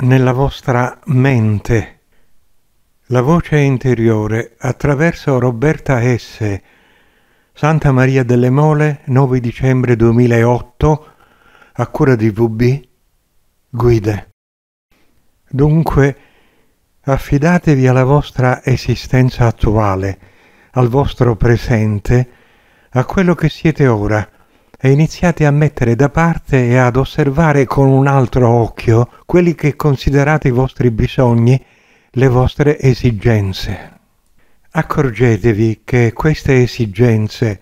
nella vostra mente. La voce interiore attraverso Roberta S. Santa Maria delle Mole, 9 dicembre 2008, a cura di VB, guide. Dunque, affidatevi alla vostra esistenza attuale, al vostro presente, a quello che siete ora e iniziate a mettere da parte e ad osservare con un altro occhio quelli che considerate i vostri bisogni, le vostre esigenze. Accorgetevi che queste esigenze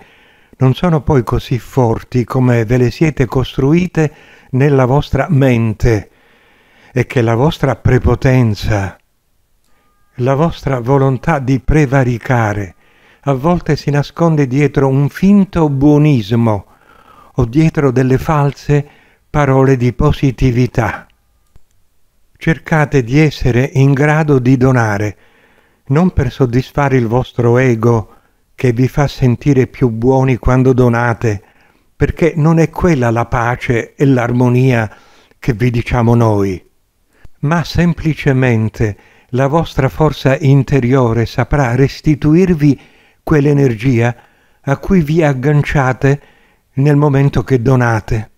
non sono poi così forti come ve le siete costruite nella vostra mente e che la vostra prepotenza, la vostra volontà di prevaricare, a volte si nasconde dietro un finto buonismo o dietro delle false parole di positività. Cercate di essere in grado di donare, non per soddisfare il vostro ego che vi fa sentire più buoni quando donate, perché non è quella la pace e l'armonia che vi diciamo noi, ma semplicemente la vostra forza interiore saprà restituirvi quell'energia a cui vi agganciate nel momento che donate,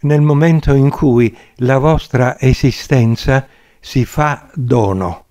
nel momento in cui la vostra esistenza si fa dono.